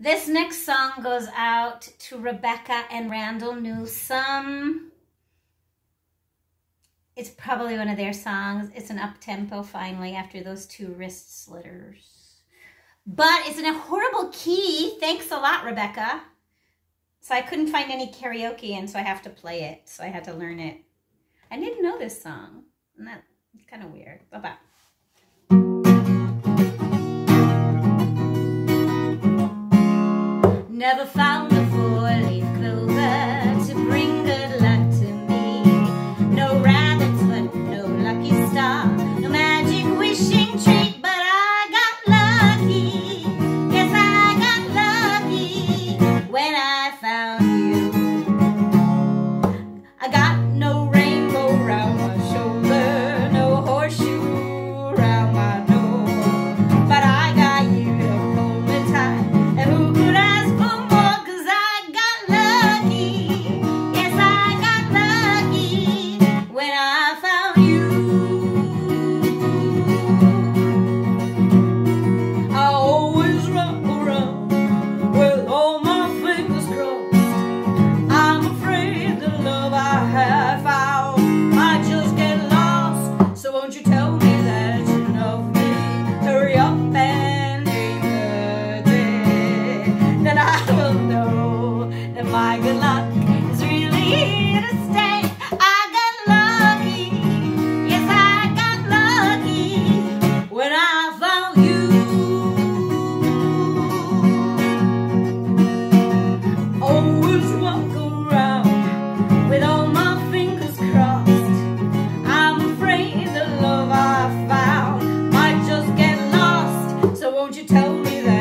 This next song goes out to Rebecca and Randall Newsom. It's probably one of their songs. It's an up-tempo finally after those two wrist slitters. But it's in a horrible key. Thanks a lot, Rebecca. So I couldn't find any karaoke and so I have to play it. So I had to learn it. I didn't know this song. And that's kind of weird. Bye-bye. Never found got my good luck is really here to stay. I got lucky, yes I got lucky when I found you. Always walk around with all my fingers crossed. I'm afraid the love I found might just get lost. So won't you tell me that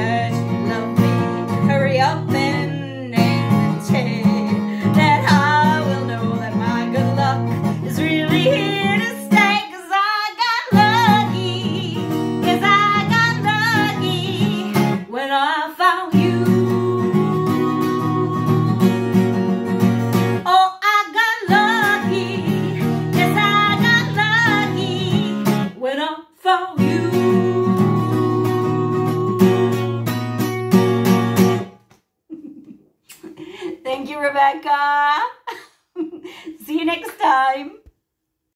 Thank you, Rebecca. See you next time.